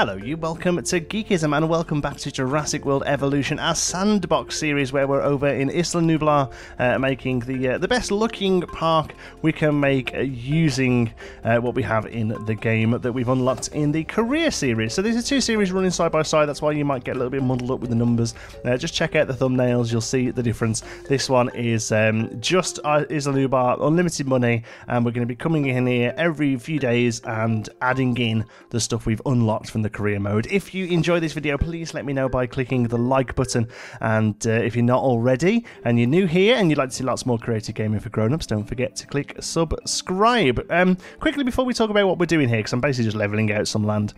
Hello, you. Welcome to Geekism and welcome back to Jurassic World Evolution, our sandbox series where we're over in Isla Nublar uh, making the uh, the best looking park we can make uh, using uh, what we have in the game that we've unlocked in the career series. So these are two series running side by side. That's why you might get a little bit muddled up with the numbers. Uh, just check out the thumbnails; you'll see the difference. This one is um, just uh, Isla Nublar, unlimited money, and we're going to be coming in here every few days and adding in the stuff we've unlocked from the career mode. If you enjoy this video, please let me know by clicking the like button. And uh, if you're not already and you're new here and you'd like to see lots more creative gaming for grown-ups, don't forget to click subscribe. Um, quickly before we talk about what we're doing here, because I'm basically just leveling out some land.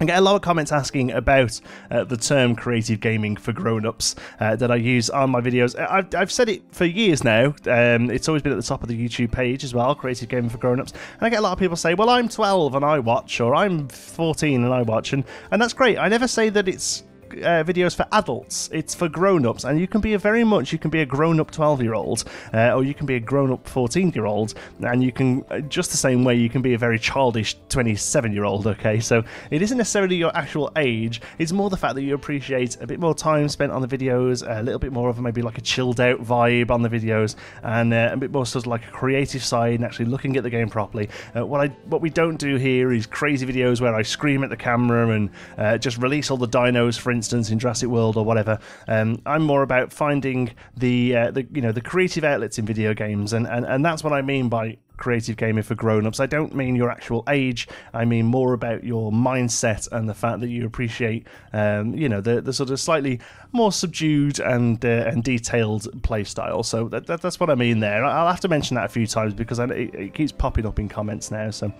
I get a lot of comments asking about uh, the term creative gaming for grown-ups uh, that I use on my videos. I've, I've said it for years now. Um, it's always been at the top of the YouTube page as well, creative gaming for grown-ups. And I get a lot of people say, well, I'm 12 and I watch, or I'm 14 and I watch. And, and that's great. I never say that it's uh, videos for adults. It's for grown-ups, and you can be a very much you can be a grown-up 12-year-old, uh, or you can be a grown-up 14-year-old, and you can uh, just the same way you can be a very childish 27-year-old. Okay, so it isn't necessarily your actual age. It's more the fact that you appreciate a bit more time spent on the videos, a little bit more of maybe like a chilled-out vibe on the videos, and uh, a bit more sort of like a creative side and actually looking at the game properly. Uh, what I what we don't do here is crazy videos where I scream at the camera and uh, just release all the dinos for instance, in Jurassic World or whatever. Um, I'm more about finding the uh, the you know the creative outlets in video games, and, and, and that's what I mean by creative gaming for grown-ups. I don't mean your actual age. I mean more about your mindset and the fact that you appreciate, um, you know, the, the sort of slightly more subdued and uh, and detailed playstyle. So that, that, that's what I mean there. I'll have to mention that a few times because I, it, it keeps popping up in comments now. So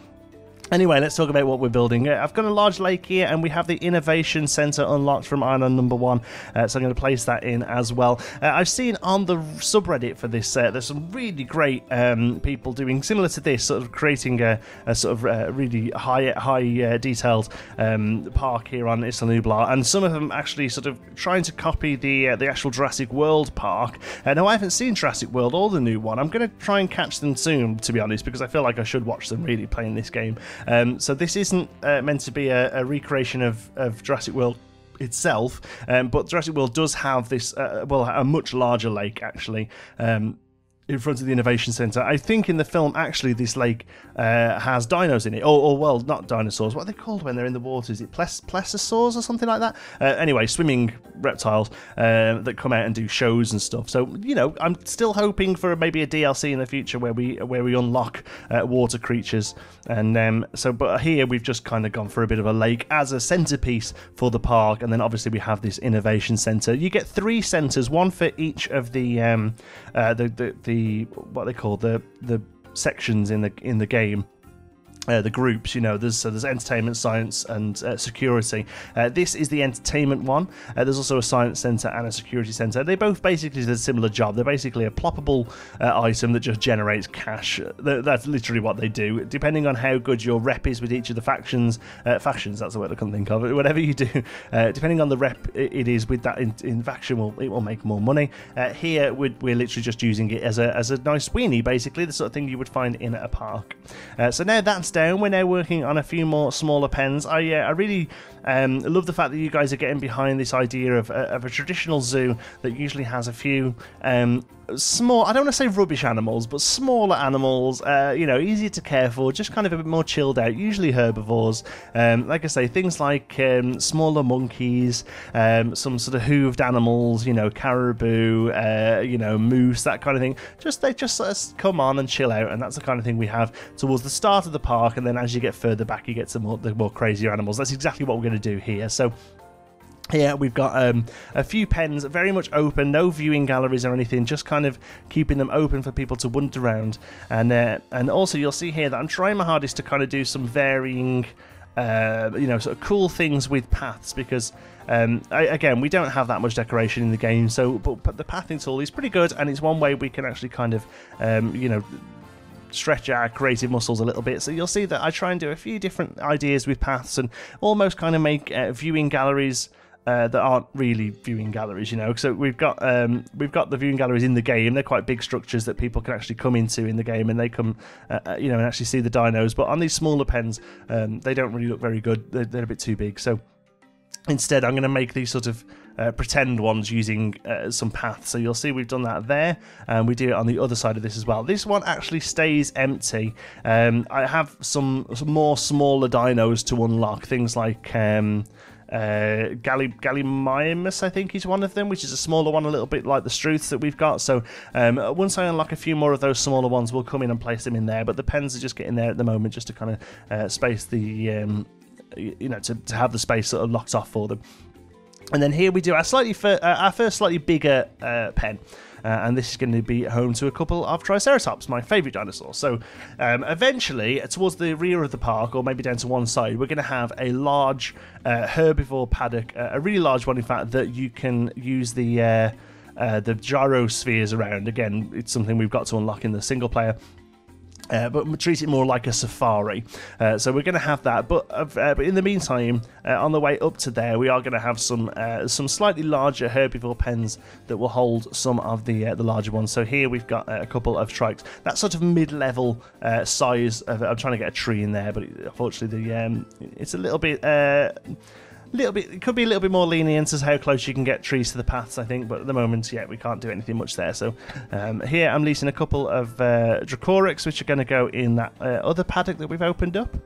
Anyway, let's talk about what we're building. Uh, I've got a large lake here, and we have the Innovation Center unlocked from Island Number One, uh, so I'm going to place that in as well. Uh, I've seen on the subreddit for this, uh, there's some really great um, people doing similar to this, sort of creating a, a sort of uh, really high, high uh, detailed um, park here on Isla Nublar, and some of them actually sort of trying to copy the the actual Jurassic World park. now, I haven't seen Jurassic World or the new one. I'm going to try and catch them soon, to be honest, because I feel like I should watch them really playing this game. Um, so this isn't uh, meant to be a, a recreation of, of Jurassic World itself, um, but Jurassic World does have this, uh, well, a much larger lake actually. Um, in front of the innovation center. I think in the film, actually, this lake uh, has dinos in it, or, or, well, not dinosaurs. What are they called when they're in the water? Is it ples- plesiosaurs or something like that? Uh, anyway, swimming reptiles uh, that come out and do shows and stuff. So you know, I'm still hoping for maybe a DLC in the future where we where we unlock uh, water creatures. And um, so, but here we've just kind of gone for a bit of a lake as a centerpiece for the park, and then obviously we have this innovation center. You get three centers, one for each of the um, uh, the, the what they call the the sections in the in the game uh, the groups. You know, there's so there's entertainment, science, and uh, security. Uh, this is the entertainment one. Uh, there's also a science center and a security center. They both basically do a similar job. They're basically a ploppable uh, item that just generates cash. That's literally what they do. Depending on how good your rep is with each of the factions, uh, factions. That's the word I can think of. Whatever you do, depending on the rep it is with that in, in faction, will it will make more money. here, we're, we're, literally just using it as a as a nice weenie, basically the sort of thing you would find in a park. so now that's down. We're now working on a few more smaller pens. I uh, I really um, love the fact that you guys are getting behind this idea of, uh, of a traditional zoo that usually has a few um, small, I don't want to say rubbish animals, but smaller animals, uh, you know, easier to care for, just kind of a bit more chilled out, usually herbivores. Um, like I say, things like um, smaller monkeys, um, some sort of hooved animals, you know, caribou, uh, you know, moose, that kind of thing. Just they just sort of come on and chill out, and that's the kind of thing we have towards the start of the park, and then as you get further back, you get some more the more crazier animals. That's exactly what we're going to do here. So here we've got um, a few pens very much open, no viewing galleries or anything, just kind of keeping them open for people to wander around. And uh, and also you'll see here that I'm trying my hardest to kind of do some varying, uh, you know, sort of cool things with paths because. Um, I, again, we don't have that much decoration in the game, so but, but, the pathing tool is pretty good, and it's one way we can actually kind of, um, you know, stretch our creative muscles a little bit. So you'll see that I try and do a few different ideas with paths and almost kind of make uh, viewing galleries uh, that aren't really viewing galleries, you know. So we've got um, we've got the viewing galleries in the game. They're quite big structures that people can actually come into in the game, and they come, uh, uh, you know, and actually see the dinos. But on these smaller pens, um, they don't really look very good. They're, they're a bit too big. So instead, I'm going to make these sort of uh, pretend ones using uh, some paths. So you'll see we've done that there, and we do it on the other side of this as well. This one actually stays empty. Um, I have some, some, more smaller dinos to unlock, things like. Um, uh, Galli- Gallimimus, I think, is one of them, which is a smaller one, a little bit like the Struths that we've got. So um, once I unlock a few more of those smaller ones, we'll come in and place them in there. But the pens are just getting there at the moment, just to kind of uh, space the, um, you know, to, to have the space sort of locked off for them. And then here we do our slightly fir- uh, our first slightly bigger uh, pen. Uh, and this is going to be home to a couple of Triceratops, my favourite dinosaurs. So, um, eventually, towards the rear of the park, or maybe down to one side, we're going to have a large uh, herbivore paddock, uh, a really large one, in fact, that you can use the. Uh, uh, the gyrospheres around again it's something we've got to unlock in the single player uh, but treat it more like a safari. Uh, so we're going to have that, but uh, but in the meantime, uh, on the way up to there, we are going to have some uh, some slightly larger herbivore pens that will hold some of the uh, the larger ones. So here we've got a couple of trikes. That sort of mid-level size. Of, I'm trying to get a tree in there, but unfortunately, the um, it's a little bit little bit it could be a little bit more lenient as how close you can get trees to the paths i think but at the moment yeah we can't do anything much there. So um, here i'm leasing a couple of uh, which are going to go in that uh, other paddock that we've opened up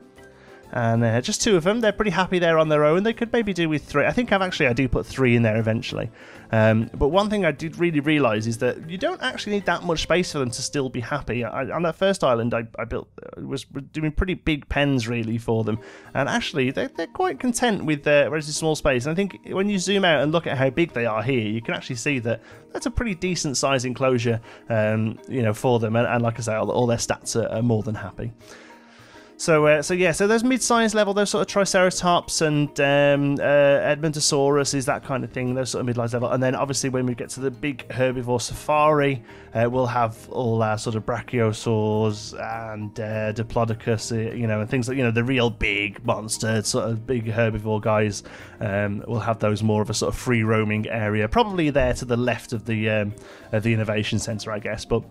and uh, just two of them. They're pretty happy there on their own. They could maybe do with three. I think I've actually I do put three in there eventually. Um, but one thing I did really realise is that you don't actually need that much space for them to still be happy. I, on that first island, I, I built uh, was doing pretty big pens really for them, and actually they're, they're quite content with their relatively small space. And I think when you zoom out and look at how big they are here, you can actually see that that's a pretty decent size enclosure, um, you know, for them. And, and like I say, all, all their stats are, are more than happy. So, uh, so yeah, so those mid-sized level, those sort of Triceratops and um, uh, Edmontosaurus is that kind of thing, those sort of mid-sized level. And then obviously when we get to the big herbivore safari, uh, we'll have all our sort of brachiosaurs and uh, Diplodocus, uh, you know, and things like, you know, the real big monster, sort of big herbivore guys. Um, we'll have those more of a sort of free roaming area, probably there to the left of the um, of the innovation center, I guess. But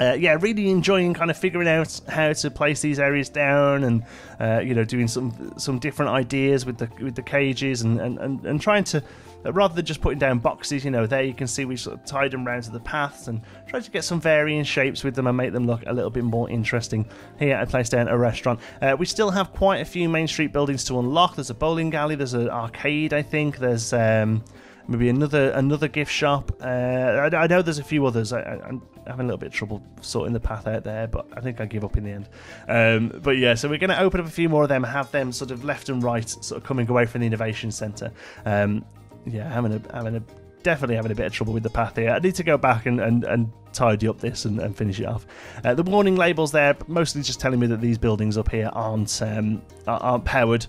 uh, yeah, really enjoying kind of figuring out how to place these areas down, and uh, you know, doing some some different ideas with the with the cages, and and, and, and trying to uh, rather than just putting down boxes, you know, there you can see we sort of tied them around to the paths and tried to get some varying shapes with them and make them look a little bit more interesting. Here I placed down a restaurant. Uh, we still have quite a few Main Street buildings to unlock. There's a bowling alley, there's an arcade, I think. There's um, maybe another another gift shop. Uh, I, I, know there's a few others. I, am having a little bit of trouble sorting the path out there, but I think I give up in the end. Um, but yeah, so we're going to open up a few more of them, have them sort of left and right, sort of coming away from the innovation centre. Um, yeah, having a having a definitely having a bit of trouble with the path here. I need to go back and, and, and tidy up this and, and finish it off. Uh, the warning labels there, mostly just telling me that these buildings up here aren't um, aren't powered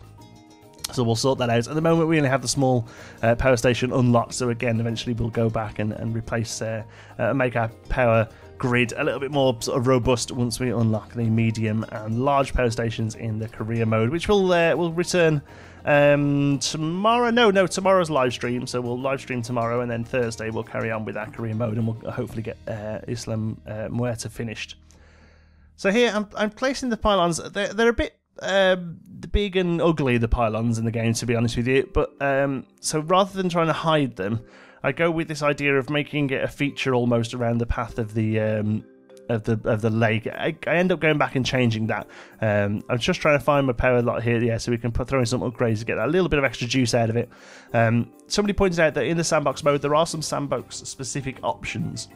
so we'll sort that out. At the moment, we only have the small uh, power station unlocked. So again, eventually we'll go back and, and replace, uh, uh, make our power grid a little bit more sort of robust once we unlock the medium and large power stations in the career mode, which will uh, will return um, tomorrow. No, no, tomorrow's live stream. So we'll live stream tomorrow, and then Thursday we'll carry on with our career mode, and we'll hopefully get uh, Isla uh, Muerta finished. So here I'm, I'm placing the pylons. They're, they're a bit um, big and ugly the pylons in the game, to be honest with you. But um, so rather than trying to hide them, I go with this idea of making it a feature almost around the path of the um, of the of the lake. I, I, end up going back and changing that. Um, I'm just trying to find my power lot here, yeah, so we can put throw in some upgrades to get that little bit of extra juice out of it. Um, somebody pointed out that in the sandbox mode there are some sandbox specific options,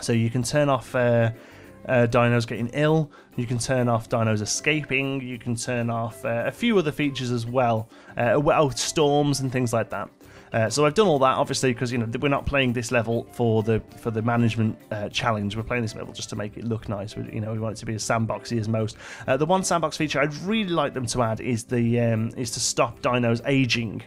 so you can turn off. Uh, uh, dinos getting ill. You can turn off dinos escaping. You can turn off uh, a few other features as well, uh, well, storms and things like that. Uh, so I've done all that obviously because you know we're not playing this level for the for the management uh, challenge. We're playing this level just to make it look nice. We, you know we want it to be as sandboxy as most. Uh, the one sandbox feature I'd really like them to add is the um, is to stop dinos aging.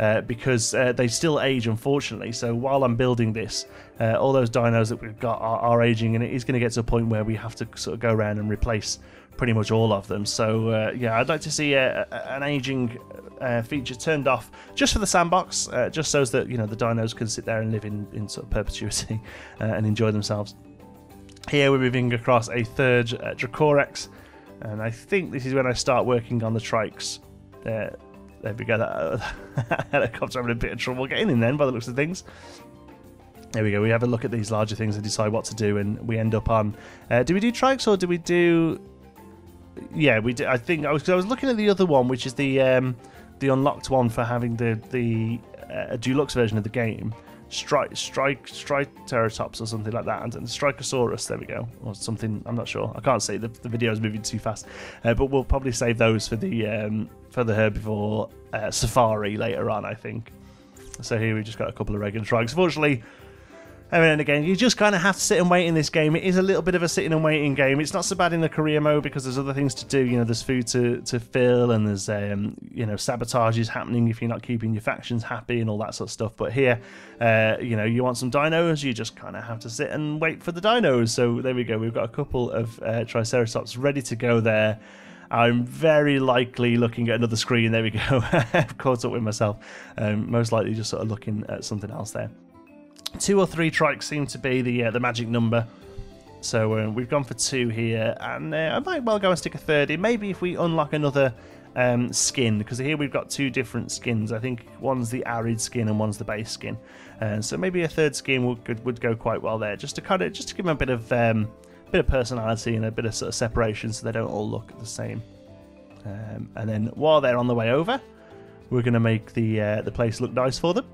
Uh, because uh, they still age, unfortunately. So while I'm building this, uh, all those dinos that we've got are, are, aging, and it is going to get to a point where we have to sort of go around and replace pretty much all of them. So uh, yeah, I'd like to see a, a, an aging uh, feature turned off just for the sandbox, uh, just so that you know the dinos can sit there and live in, in sort of perpetuity uh, and enjoy themselves. Here we're moving across a third uh, Dracorex, and I think this is when I start working on the trikes. Uh, there we go. That helicopter having a bit of trouble getting in then, by the looks of things. There we go. We have a look at these larger things and decide what to do, and we end up on. Uh, do we do trikes or do we do? Yeah, we. Do, I think I was. I was looking at the other one, which is the um, the unlocked one for having the the uh, deluxe version of the game. Strike, strike, Triceratops or something like that, and, and Styracosaurus. There we go, or something. I'm not sure. I can't see. The, the video is moving too fast, uh, but we'll probably save those for the um, for the herbivore uh, safari later on. I think. So here we just got a couple of regular trikes. Unfortunately, and again, you just kind of have to sit and wait in this game. It is a little bit of a sitting and waiting game. It's not so bad in the career mode because there's other things to do. You know, there's food to, to fill and there's, um, you know, sabotages happening if you're not keeping your factions happy and all that sort of stuff. But here, uh, you know, you want some dinos, you just kind of have to sit and wait for the dinos. So there we go. We've got a couple of uh, Triceratops ready to go there. I'm very likely looking at another screen. There we go. I've caught up with myself. Um, most likely just sort of looking at something else there. Two or three trikes seem to be the uh, the magic number. So uh, we've gone for two here, and uh, I might well go and stick a third in. Maybe if we unlock another um, skin, because here we've got two different skins. I think one's the arid skin and one's the base skin. Uh, so maybe a third skin would, would go quite well there, just to kind of just to give them a bit of um, bit of personality and a bit of sort of separation, so they don't all look the same. Um, and then while they're on the way over, we're going to make the uh, the place look nice for them.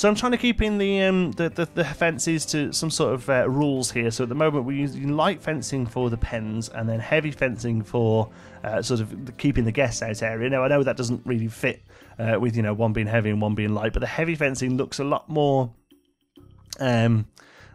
So I'm trying to keep in the um, the, the, the, fences to some sort of uh, rules here. So at the moment we're using light fencing for the pens and then heavy fencing for uh, sort of keeping the guests out area. Now I know that doesn't really fit uh, with you know one being heavy and one being light, but the heavy fencing looks a lot more. Um,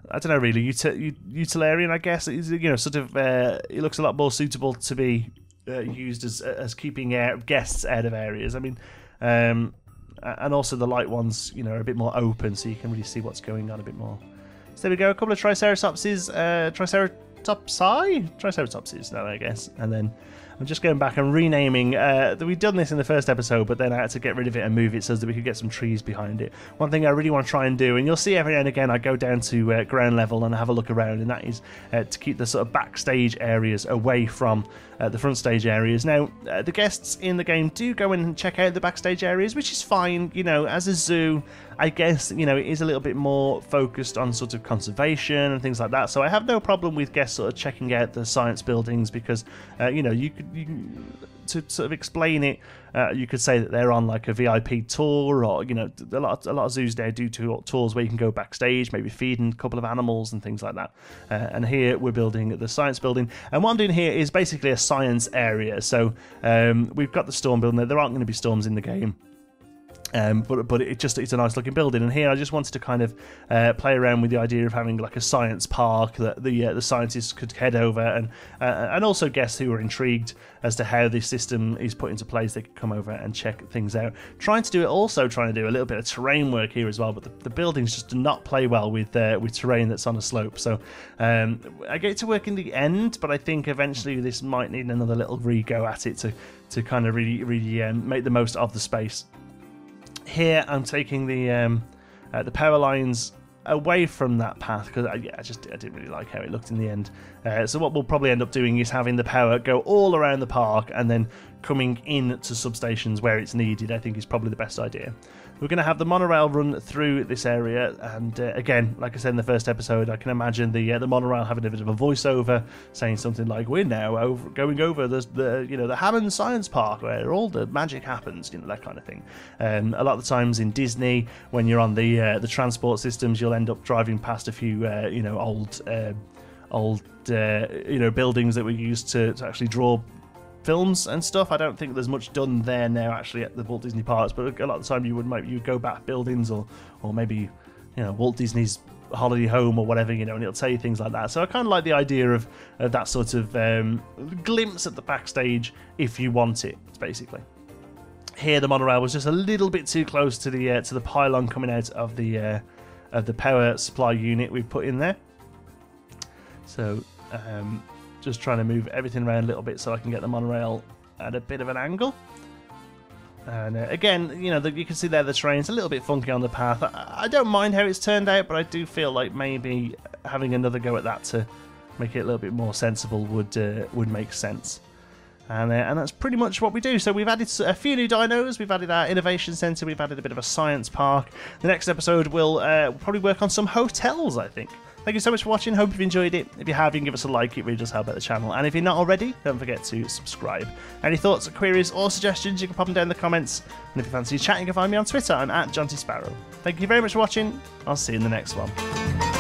I don't know really util- utilitarian, I guess. It's, you know, sort of uh, it looks a lot more suitable to be uh, used as as keeping air- guests out of areas. I mean. Um, and also the light ones, you know, are a bit more open, so you can really see what's going on a bit more. So there we go, a couple of Triceratopses, uh, Triceratopsi? Triceratopses, no, I guess. And then I'm just going back and renaming. Uh, we've done this in the first episode, but then I had to get rid of it and move it so that we could get some trees behind it. One thing I really want to try and do, and you'll see every now and again, I go down to uh, ground level and have a look around, and that is uh, to keep the sort of backstage areas away from uh, the front stage areas. Now, uh, the guests in the game do go in and check out the backstage areas, which is fine. You know, as a zoo, I guess you know it is a little bit more focused on sort of conservation and things like that. So I have no problem with guests sort of checking out the science buildings because uh, you know you could you to sort of explain it, uh, you could say that they're on like a VIP tour, or you know, a lot a lot of zoos there do tours where you can go backstage, maybe feeding a couple of animals and things like that. Uh, and here we're building the science building, and what I'm doing here is basically a science area. So um, we've got the storm building there. There aren't going to be storms in the game. Um, but but it just it's a nice looking building, and here I just wanted to kind of uh, play around with the idea of having like a science park that the uh, the scientists could head over, and uh, and also guests who are intrigued as to how this system is put into place, they could come over and check things out. Trying to do it, also trying to do a little bit of terrain work here as well, but the, the buildings just do not play well with uh, with terrain that's on a slope. So um, I get to work in the end, but I think eventually this might need another little re-go at it to to kind of really really um, make the most of the space here I'm taking the um, uh, the power lines away from that path because I, yeah, I just I didn't really like how it looked in the end. Uh, so what we'll probably end up doing is having the power go all around the park and then coming in to substations where it's needed. I think is probably the best idea. We're going to have the monorail run through this area, and uh, again, like I said in the first episode, I can imagine the uh, the monorail having a bit of a voiceover, saying something like, "We're now over, going over the, the you know the Hammond Science Park where all the magic happens," you know that kind of thing. Um, a lot of the times in Disney, when you're on the uh, the transport systems, you'll end up driving past a few uh, you know old uh, old uh, you know buildings that were used to, to actually draw films and stuff. I don't think there's much done there now actually at the Walt Disney parks, but a lot of the time you would you go back buildings or or maybe you know Walt Disney's holiday home or whatever, you know, and it'll tell you things like that. So I kind of like the idea of, of that sort of um, glimpse at the backstage if you want it, basically. Here, the monorail was just a little bit too close to the uh, to the pylon coming out of the uh, of the power supply unit we've put in there. So um, just trying to move everything around a little bit so I can get the monorail at a bit of an angle. And uh, again, you know, the, you can see there the terrain's a little bit funky on the path. I, I don't mind how it's turned out, but I do feel like maybe having another go at that to make it a little bit more sensible would uh, would make sense. And, uh, and that's pretty much what we do. So we've added a few new dinos, we've added our innovation centre, we've added a bit of a science park. The next episode will uh, probably work on some hotels, I think. Thank you so much for watching. Hope you've enjoyed it. If you have, you can give us a like. It really does help out the channel. And if you're not already, don't forget to subscribe. Any thoughts, queries, or suggestions, you can pop them down in the comments. And if you fancy chatting, you can find me on Twitter. I'm at Jonty Sparrow. Thank you very much for watching. I'll see you in the next one.